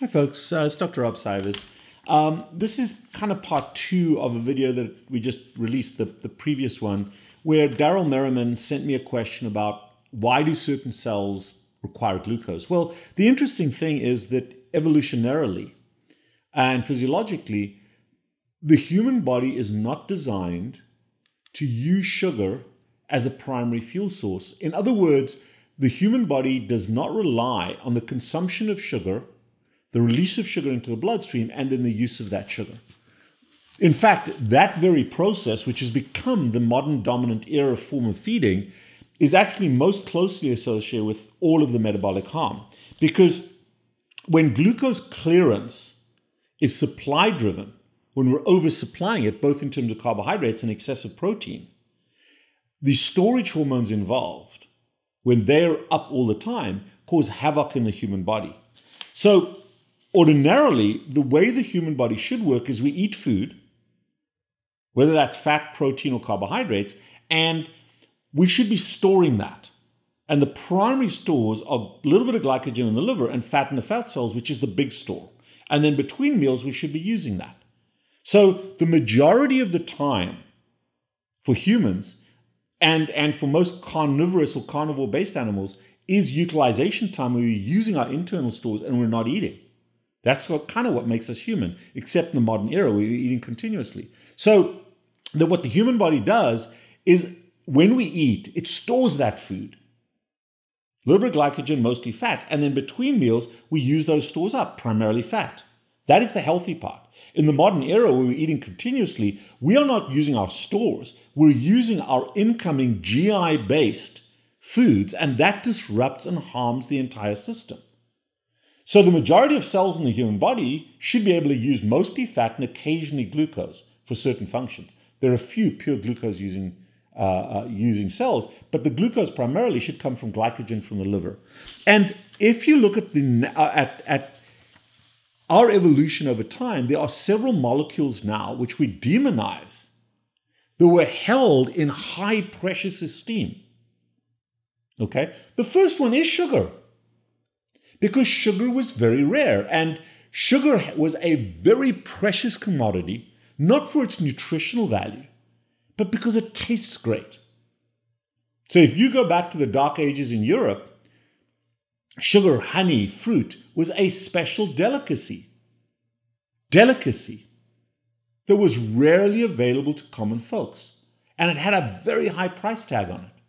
Hi, folks. Uh, it's Dr. Rob Cywes. Um, this is kind of part two of a video that we just released, the, the previous one, where Daryl Merriman sent me a question about why do certain cells require glucose? Well, the interesting thing is that evolutionarily and physiologically, the human body is not designed to use sugar as a primary fuel source. In other words, the human body does not rely on the consumption of sugar the release of sugar into the bloodstream, and then the use of that sugar. In fact, that very process, which has become the modern dominant era form of feeding, is actually most closely associated with all of the metabolic harm. Because when glucose clearance is supply driven, when we're oversupplying it, both in terms of carbohydrates and excessive protein, the storage hormones involved, when they're up all the time, cause havoc in the human body. So ordinarily, the way the human body should work is we eat food, whether that's fat, protein, or carbohydrates, and we should be storing that. And the primary stores are a little bit of glycogen in the liver and fat in the fat cells, which is the big store. And then between meals, we should be using that. So the majority of the time for humans and, and for most carnivorous or carnivore based animals is utilization time where we're using our internal stores and we're not eating. That's what, kind of what makes us human, except in the modern era where we're eating continuously. So, that what the human body does is when we eat, it stores that food. A little bit of glycogen, mostly fat. And then between meals, we use those stores up, primarily fat. That is the healthy part. In the modern era where we're eating continuously, we are not using our stores, we're using our incoming GI based foods, and that disrupts and harms the entire system. So the majority of cells in the human body should be able to use mostly fat and occasionally glucose for certain functions. There are a few pure glucose using uh, uh, using cells, but the glucose primarily should come from glycogen from the liver. And if you look at the uh, at at our evolution over time, there are several molecules now which we demonize that were held in high precious esteem. Okay, the first one is sugar because sugar was very rare and sugar was a very precious commodity, not for its nutritional value, but because it tastes great. So if you go back to the Dark Ages in Europe, sugar, honey, fruit was a special delicacy. Delicacy that was rarely available to common folks, and it had a very high price tag on it.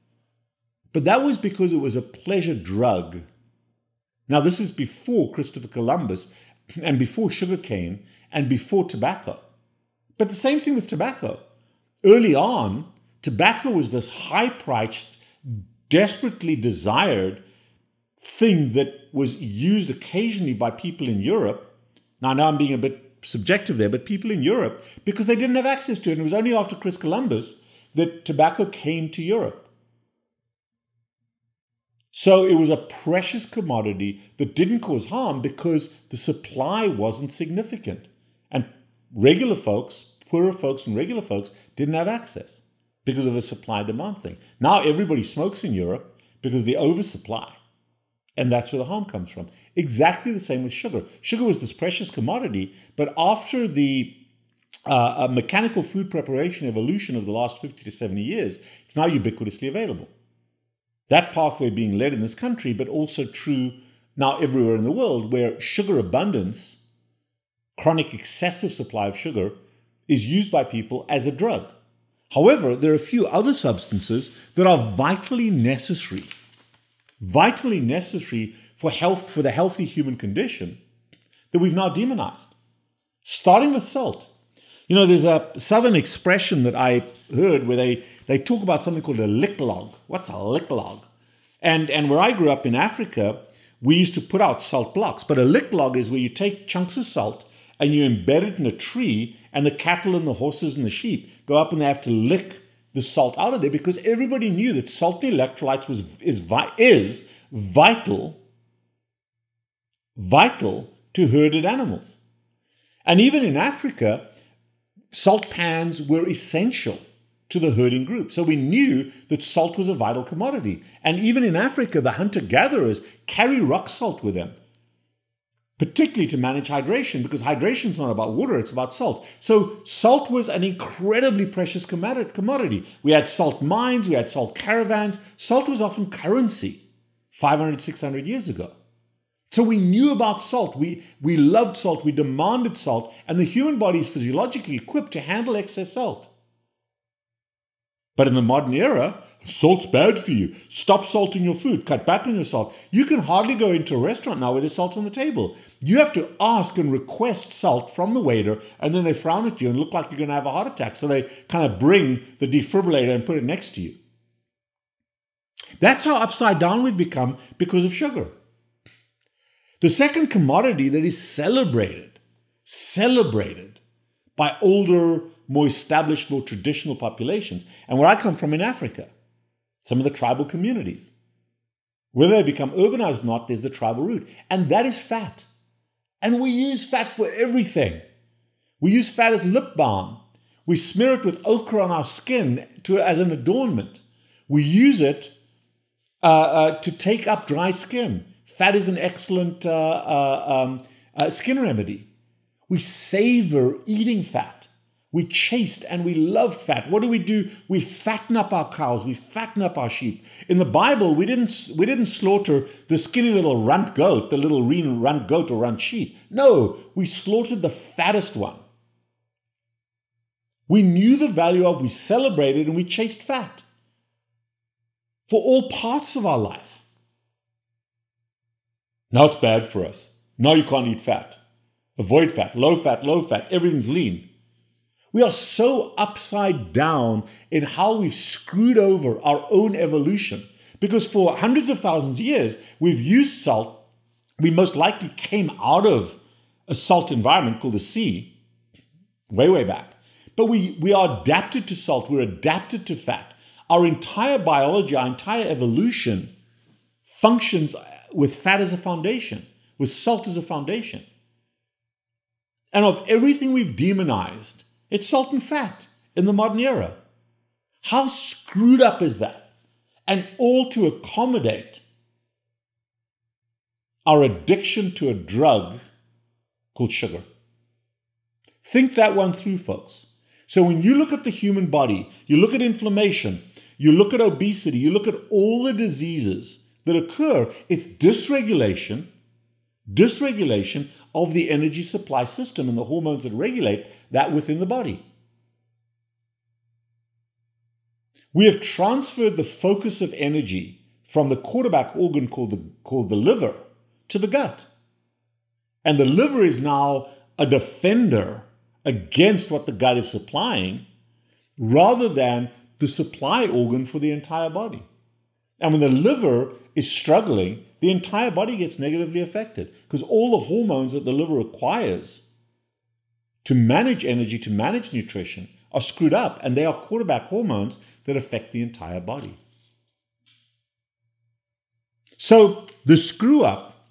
But that was because it was a pleasure drug now, this is before Christopher Columbus and before sugarcane and before tobacco. But the same thing with tobacco. Early on, tobacco was this high priced, desperately desired thing that was used occasionally by people in Europe. Now, now I'm being a bit subjective there, but people in Europe, because they didn't have access to it. And it was only after Chris Columbus that tobacco came to Europe. So it was a precious commodity that didn't cause harm because the supply wasn't significant. And regular folks, poorer folks and regular folks, didn't have access because of a supply demand thing. Now everybody smokes in Europe because of the oversupply. And that's where the harm comes from. Exactly the same with sugar. Sugar was this precious commodity, but after the uh, mechanical food preparation evolution of the last 50 to 70 years, it's now ubiquitously available that pathway being led in this country, but also true now everywhere in the world where sugar abundance, chronic excessive supply of sugar, is used by people as a drug. However, there are a few other substances that are vitally necessary, vitally necessary for health for the healthy human condition that we've now demonized. Starting with salt. You know, there's a southern expression that I heard where they they talk about something called a lick log. What's a lick log? And, and where I grew up in Africa, we used to put out salt blocks. But a lick log is where you take chunks of salt and you embed it in a tree, and the cattle and the horses and the sheep go up and they have to lick the salt out of there because everybody knew that salt and electrolytes was, is, is vital, vital to herded animals. And even in Africa, salt pans were essential to the herding group. So we knew that salt was a vital commodity. And even in Africa, the hunter gatherers carry rock salt with them. particularly to manage hydration, because hydration is not about water, it's about salt. So salt was an incredibly precious commodity. We had salt mines, we had salt caravans. Salt was often currency 500, 600 years ago. So we knew about salt. We, we loved salt. We demanded salt. And the human body is physiologically equipped to handle excess salt. But in the modern era, salt's bad for you. Stop salting your food. Cut back on your salt. You can hardly go into a restaurant now where there's salt on the table. You have to ask and request salt from the waiter, and then they frown at you and look like you're going to have a heart attack. So they kind of bring the defibrillator and put it next to you. That's how upside down we've become because of sugar. The second commodity that is celebrated, celebrated by older, more established, more traditional populations, and where I come from in Africa, some of the tribal communities. Whether they become urbanized or not, there's the tribal root, and that is fat. And we use fat for everything. We use fat as lip balm. We smear it with ochre on our skin to, as an adornment. We use it uh, uh, to take up dry skin. Fat is an excellent uh, uh, um, uh, skin remedy. We savor eating fat. We chased and we loved fat. What do we do? We fatten up our cows. We fatten up our sheep. In the Bible, we didn't we didn't slaughter the skinny little runt goat, the little lean runt goat or runt sheep. No, we slaughtered the fattest one. We knew the value of, we celebrated, and we chased fat for all parts of our life. Now it's bad for us. Now you can't eat fat. Avoid fat, low fat, low fat, everything's lean. We are so upside down in how we've screwed over our own evolution because for hundreds of thousands of years we've used salt. We most likely came out of a salt environment called the sea, way, way back. But we, we are adapted to salt, we're adapted to fat. Our entire biology, our entire evolution functions with fat as a foundation, with salt as a foundation. And of everything we've demonized, it's salt and fat in the modern era. How screwed up is that? And all to accommodate our addiction to a drug called sugar. Think that one through, folks. So when you look at the human body, you look at inflammation, you look at obesity, you look at all the diseases that occur. It's dysregulation, dysregulation of the energy supply system and the hormones that regulate that within the body. We have transferred the focus of energy from the quarterback organ called the, called the liver to the gut. And the liver is now a defender against what the gut is supplying rather than the supply organ for the entire body. And when the liver is struggling, the entire body gets negatively affected because all the hormones that the liver requires to manage energy, to manage nutrition, are screwed up, and they are quarterback hormones that affect the entire body. So the screw up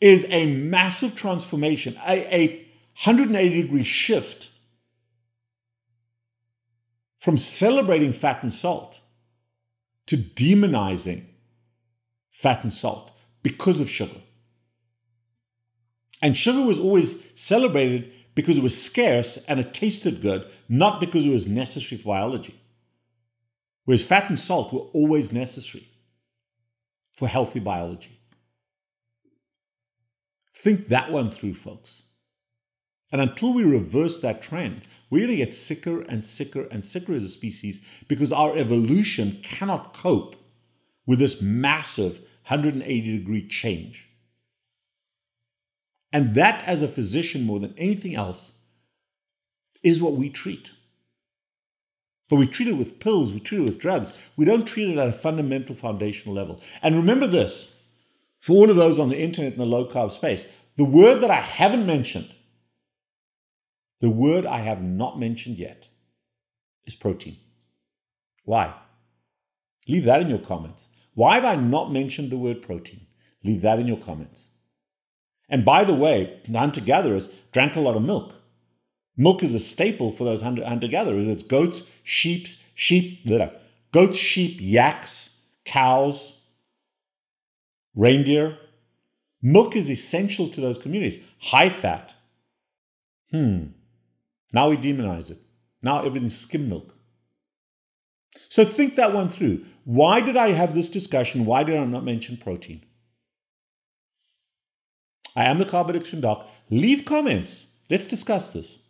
is a massive transformation, a, a 180 degree shift from celebrating fat and salt to demonizing fat and salt because of sugar. And sugar was always celebrated because it was scarce and it tasted good, not because it was necessary for biology. Whereas fat and salt were always necessary for healthy biology. Think that one through, folks. And until we reverse that trend, we're going to get sicker and sicker and sicker as a species because our evolution cannot cope with this massive 180 degree change. And that, as a physician, more than anything else, is what we treat. But we treat it with pills, we treat it with drugs. We don't treat it at a fundamental foundational level. And remember this for all of those on the internet in the low carb space, the word that I haven't mentioned the word I have not mentioned yet is protein. Why? Leave that in your comments. Why have I not mentioned the word protein? Leave that in your comments. And by the way, hunter gatherers drank a lot of milk. Milk is a staple for those hunter gatherers. It's goats, sheep, sheep, goats, sheep, yaks, cows, reindeer. Milk is essential to those communities. High fat. Hmm. Now we demonize it. Now everything's skim milk. So think that one through. Why did I have this discussion? Why did I not mention protein? I am the Carb Addiction Doc. Leave comments. Let's discuss this.